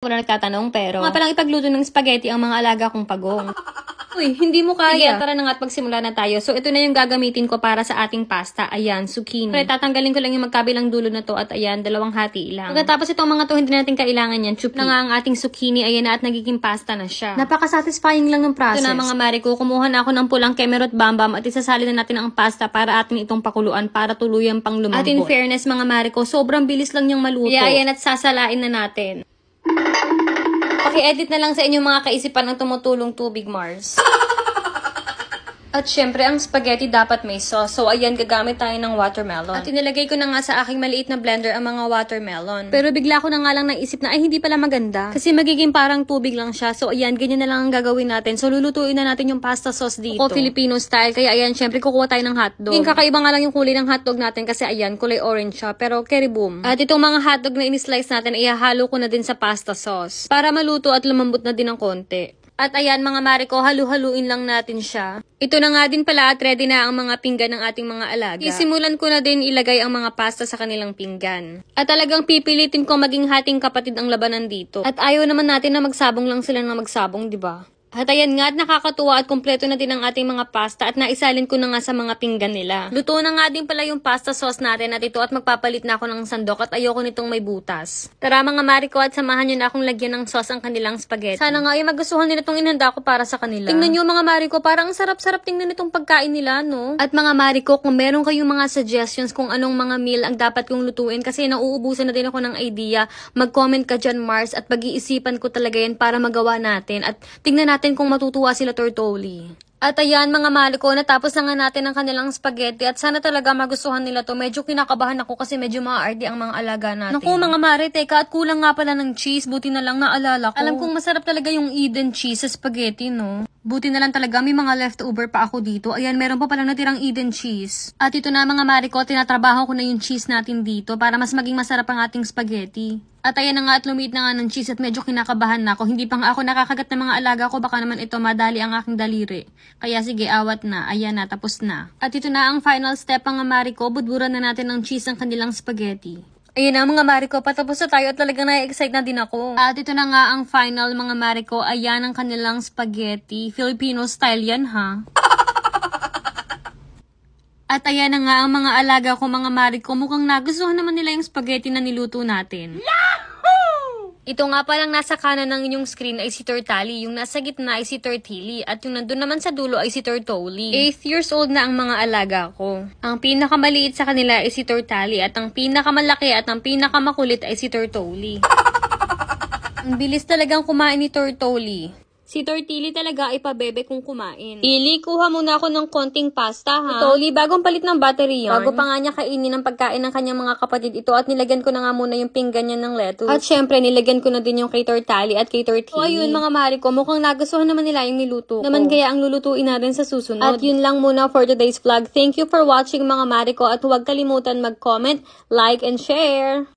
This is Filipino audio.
Wala nagtatanong pero nga palang ipagluto ng spaghetti ang mga alaga kong pagong. Uy, hindi mo Sige, kaya. tara na nga at magsimula na tayo. So, ito na yung gagamitin ko para sa ating pasta. Ayan, zucchini. Pero tatanggalin ko lang yung magkabilang dulo na to at ayan, dalawang hati lang. Pagkatapos itong mga to, hindi natin kailangan yan. Chup na nga ang ating zucchini. Ayan na at nagiging pasta na siya. Napaka-satisfying lang ng process. Ito na mga mariko, kumuha na ako ng pulang kemerot bambam at isasali na natin ang pasta para atin itong pakuluan para tuluyang pang lumambot. At in fairness mga mariko, sobrang bilis lang niyang maluto. Kaya ayan at sasalain na natin. Paki-edit na lang sa inyong mga kaisipan ng tumutulong tubig, Mars. At syempre, ang spaghetti dapat may sauce. So, ayan, gagamit tayo ng watermelon. At inilagay ko na nga sa aking maliit na blender ang mga watermelon. Pero bigla ko na nga lang naisip na, ay, hindi pala maganda. Kasi magiging parang tubig lang siya. So, ayan, ganyan na lang ang gagawin natin. So, lulutuin na natin yung pasta sauce dito. Ako, Filipino style. Kaya, ayan, syempre, kukuha tayo ng hotdog. Yung kakaiba nga lang yung kulay ng hotdog natin kasi, ayan, kulay orange siya. Pero, kerry boom. At itong mga hotdog na in-slice natin, ihahalo ko na din sa pasta sauce. Para maluto at lumambot na din ng konti. At ayan mga mariko, halu-haluin lang natin siya. Ito na nga din pala at ready na ang mga pinggan ng ating mga alaga. Isimulan ko na din ilagay ang mga pasta sa kanilang pinggan. At talagang pipilitin ko maging hating kapatid ang labanan dito. At ayaw naman natin na magsabong lang sila na magsabong, di ba? At ayan nga at nakakatuwa at kumpleto na din ang ating mga pasta at naisalin ko na nga sa mga pinggan nila. Luto na nga din pala yung pasta sauce natin at ito at magpapalit na ako ng sandok at ayoko nitong may butas. Tara mga mariko at samahan nyo na akong lagyan ng sauce ang kanilang spaghetti. Sana nga ay magustuhan nila itong inhanda ko para sa kanila. Tingnan nyo mga mariko, parang ang sarap-sarap tingnan itong pagkain nila, no? At mga mariko, kung meron kayong mga suggestions kung anong mga meal ang dapat kong lutuin kasi nauubusan na din ako ng idea, mag-comment ka dyan Mars at pag-iisipan ko talaga yan para magawa natin at tingnan natin kung matutuwa sila Tortoli. At ayan mga maliko, natapos na nga natin ang kanilang spaghetti at sana talaga magustuhan nila to. Medyo kinakabahan ako kasi medyo maaardi ang mga alaga natin. Naku mga mare, teka at kulang nga pala ng cheese. Buti na lang naalala ko. Alam kong masarap talaga yung Eden cheese sa spaghetti, no? Buti na lang talaga may mga leftover pa ako dito. Ayan, meron pa pala natirang Eden cheese. At ito na mga mariko, tinatrabaho ko na yung cheese natin dito para mas maging masarap ang ating spaghetti. At ayan na nga at lumit na nga ng cheese at medyo kinakabahan na ako. Hindi pa ako nakakagat ng mga alaga ko. Baka naman ito madali ang aking daliri. Kaya sige, awat na. Ayan na, tapos na. At ito na ang final step mga mariko. Budburan na natin ng cheese ang kanilang spaghetti. Ayun na mga Mariko, patapos na tayo at talagang na-excite na din ako. At ito na nga ang final mga Mariko, ayan ang kanilang spaghetti. Filipino style yan ha. At ayan na nga ang mga alaga ko mga Mariko, mukhang nagustuhan naman nila yung spaghetti na niluto natin. Ito nga palang nasa kanan ng inyong screen ay si Tortali, yung nasa gitna ay si Tortilli, at yung nandun naman sa dulo ay si Tortoli. 8 years old na ang mga alaga ko. Ang pinakamaliit sa kanila ay si Tortali, at ang pinakamalaki at ang pinakamakulit ay si Tortoli. ang bilis talagang kumain ni Tortoli. Si Tortilli talaga ay pabebe kung kumain. Ili, kuha muna ako ng konting pasta, ha? Tortilli, bagong palit ng battery yarn. Bago pa nga niya kainin ang pagkain ng kanyang mga kapatid ito at nilagyan ko na nga muna yung pinggan niya ng lettuce. At syempre, nilagyan ko na din yung kay Tortali at kay Tortilli. So, ayun mga mari ko, mukhang nagustuhan naman nila yung niluto ko. Naman kaya ang lulutuin natin sa susunod. At yun lang muna for today's vlog. Thank you for watching mga mari ko at huwag kalimutan mag-comment, like, and share.